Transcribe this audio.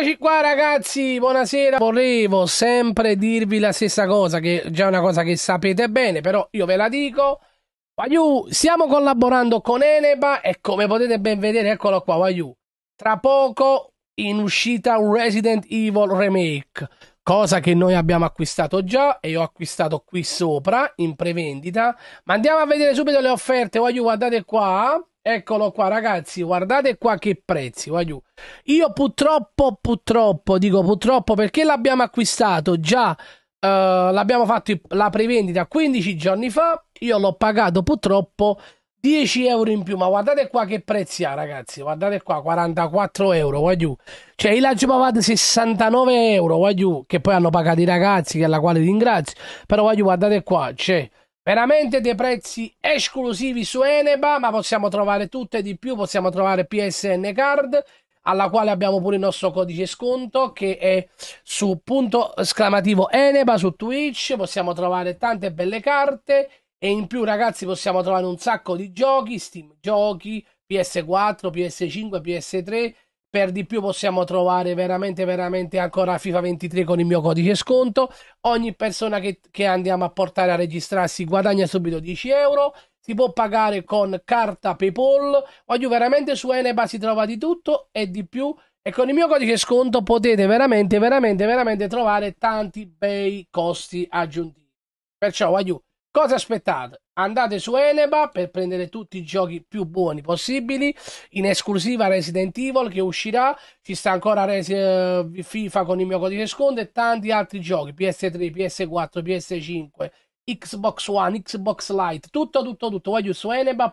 Eccoci qua ragazzi, buonasera. Volevo sempre dirvi la stessa cosa, che è già una cosa che sapete bene, però io ve la dico. Waiu, stiamo collaborando con Eneba e come potete ben vedere, eccolo qua, Waiu. Tra poco in uscita un Resident Evil Remake, cosa che noi abbiamo acquistato già e ho acquistato qui sopra in prevendita. Ma andiamo a vedere subito le offerte, Waiu, guardate qua. Eccolo qua, ragazzi, guardate qua che prezzi, voglio. Io purtroppo, purtroppo, dico purtroppo perché l'abbiamo acquistato già, uh, l'abbiamo fatto la prevendita 15 giorni fa, io l'ho pagato purtroppo 10 euro in più, ma guardate qua che prezzi ha, ragazzi, guardate qua, 44 euro, voglio. Cioè, i Lagio Pavad 69 euro, voglio, che poi hanno pagato i ragazzi, che alla quale ringrazio, però voglio, guardate qua, c'è... Cioè, veramente dei prezzi esclusivi su Eneba, ma possiamo trovare tutte di più, possiamo trovare PSN Card, alla quale abbiamo pure il nostro codice sconto che è su punto esclamativo Eneba su Twitch, possiamo trovare tante belle carte. E in più ragazzi possiamo trovare un sacco di giochi, Steam giochi, PS4, PS5, PS3 per di più possiamo trovare veramente veramente ancora FIFA 23 con il mio codice sconto. Ogni persona che, che andiamo a portare a registrarsi guadagna subito 10 euro. Si può pagare con carta paypal. Voglio veramente su Eneba si trova di tutto e di più. E con il mio codice sconto potete veramente veramente veramente trovare tanti bei costi aggiuntivi. Perciò voglio Cosa aspettate? Andate su Eneba per prendere tutti i giochi più buoni possibili. In esclusiva Resident Evil che uscirà. Ci sta ancora Resi- uh, FIFA con il mio codice sconto e tanti altri giochi. PS3, PS4, PS5, Xbox One, Xbox Lite. Tutto, tutto, tutto. Voglio su Eneba.